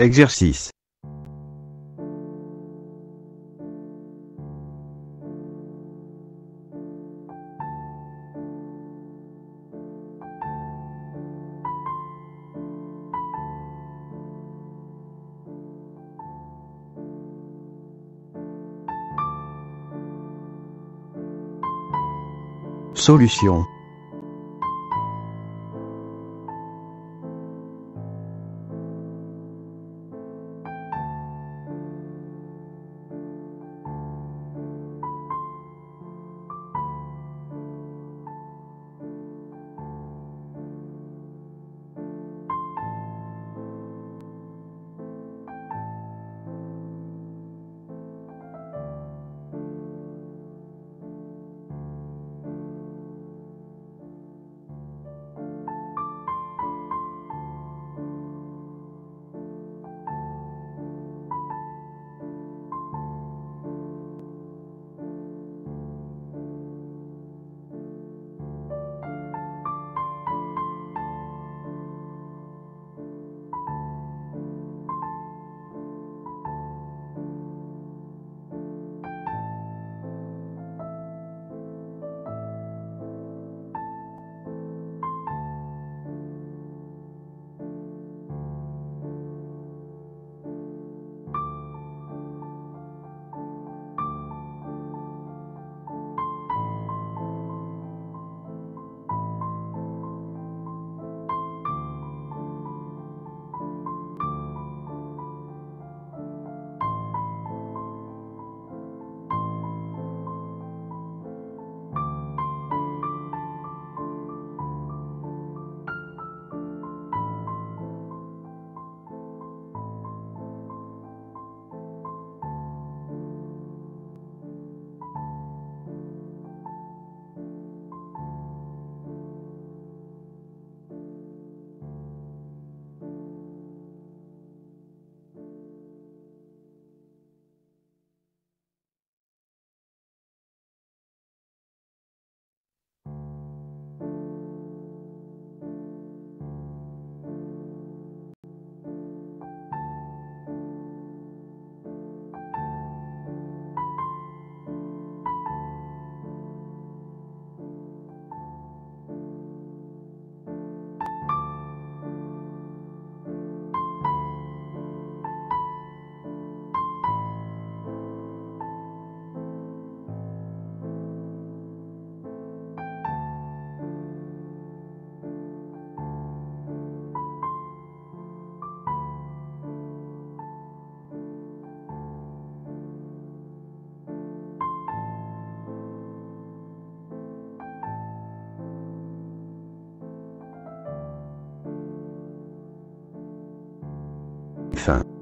Exercice. Solution. fin.